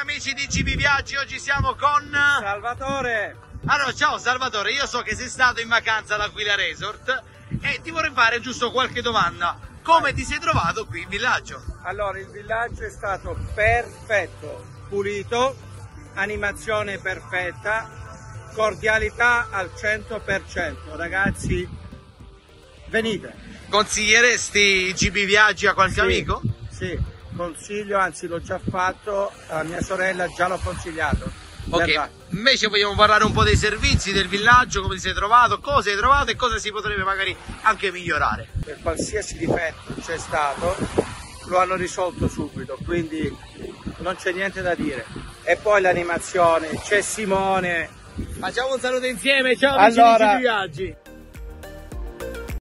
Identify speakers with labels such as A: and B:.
A: amici di GB Viaggi, oggi siamo con...
B: Salvatore!
A: Allora, ciao Salvatore, io so che sei stato in vacanza all'Aquila Resort e ti vorrei fare giusto qualche domanda. Come ti sei trovato qui in villaggio?
B: Allora, il villaggio è stato perfetto, pulito, animazione perfetta, cordialità al 100%. Ragazzi, venite.
A: Consiglieresti GB Viaggi a qualche
B: Sì,
A: amico?
B: Sì, consiglio, anzi l'ho già fatto, a mia sorella già l'ho consigliato.
A: Ok,
B: Verrà.
A: invece vogliamo parlare un po' dei servizi del villaggio, come ti sei trovato, cosa hai trovato e cosa si potrebbe magari anche migliorare.
B: Per qualsiasi difetto c'è stato, lo hanno risolto subito, quindi non c'è niente da dire. E poi l'animazione, c'è Simone,
A: Facciamo un saluto insieme, ciao
B: amici di Allora- GB
A: Viaggi!